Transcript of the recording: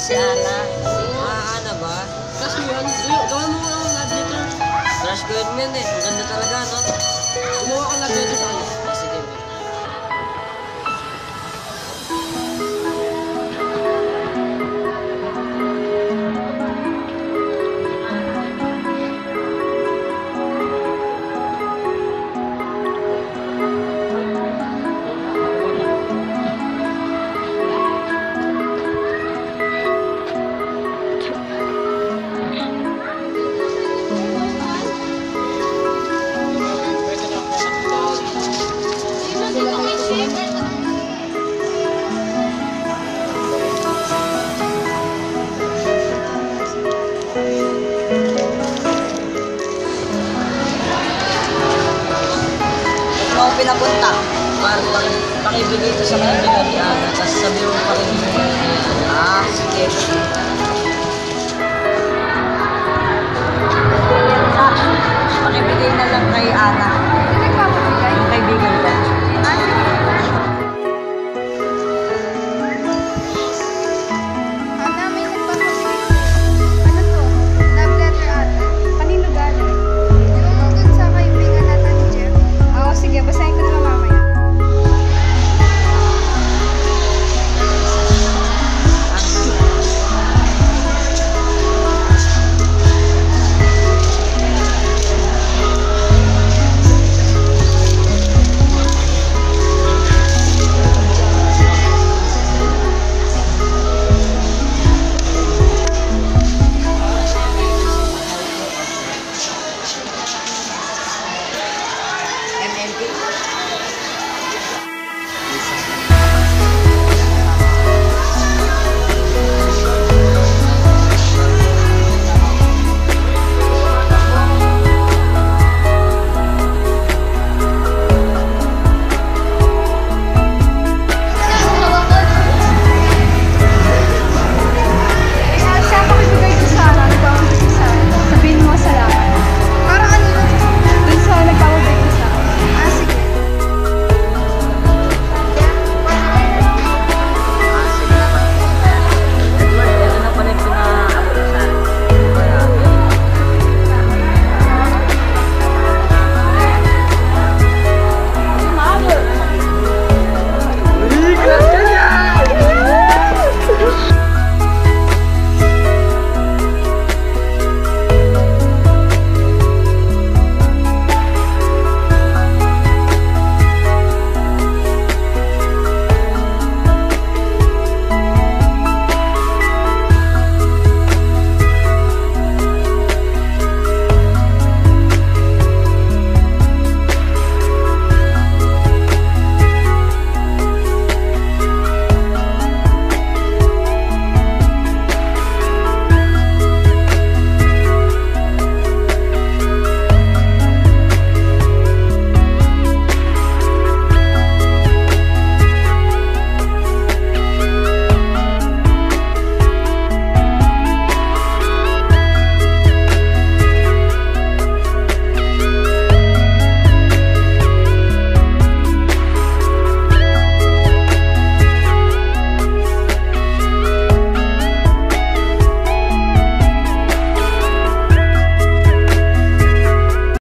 Sana. Ah, ano ba? Crush mo yun? Gawin mo nga ang love letter. Ah. Crush ko yun, men eh. Ang talaga, no? Gumawa ka love letter. Pinapunta. Para pag pakibigay ito sa kaibigan ni Ana. Tapos sabi mo pa rin Ah, sige.